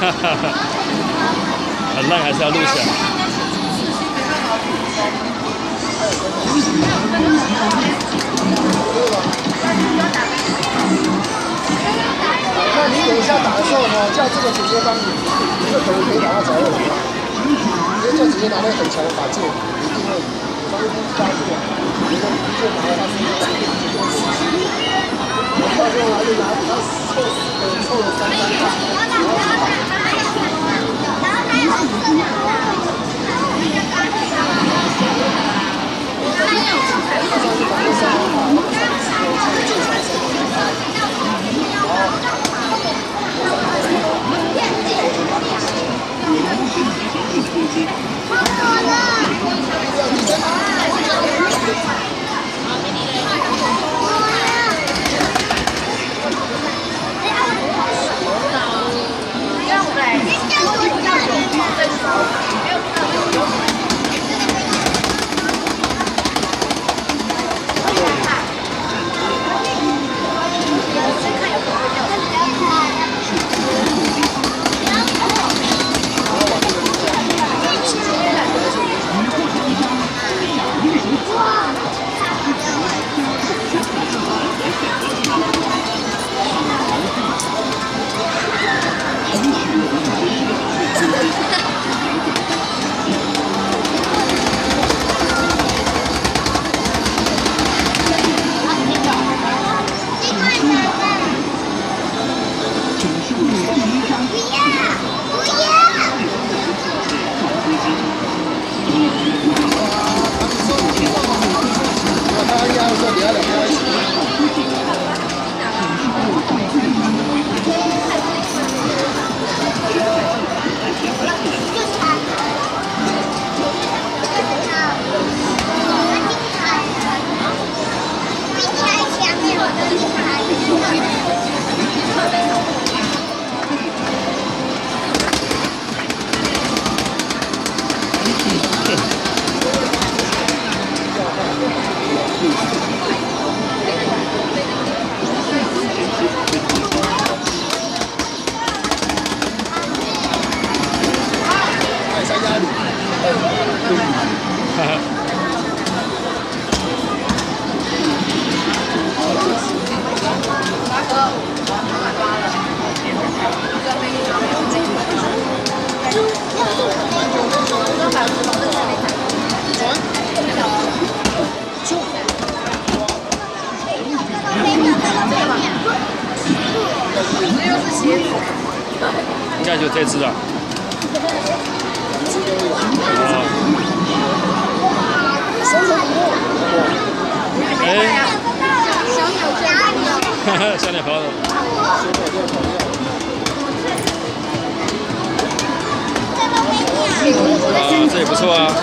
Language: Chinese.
哈哈哈，很烂还是要录下来。那你等一下打的时候呢，叫这个姐姐帮你，这个可能可以把它找回来。因为这姐姐拿那个很强的法剑，一定会稍微抓住。你看，就拿了他身上的东西，到最后还是拿他凑凑了三张卡。应该就这只了。哎，小鸟跑了。啊，这也不错啊。